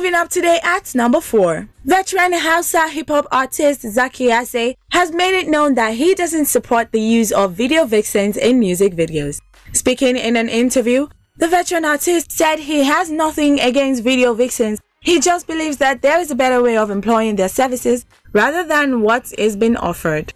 Moving up today at number 4. Veteran Hausa hip-hop artist Zakki Azzay has made it known that he doesn't support the use of video vixens in music videos. Speaking in an interview, the veteran artist said he has nothing against video vixens, he just believes that there is a better way of employing their services rather than what is being offered.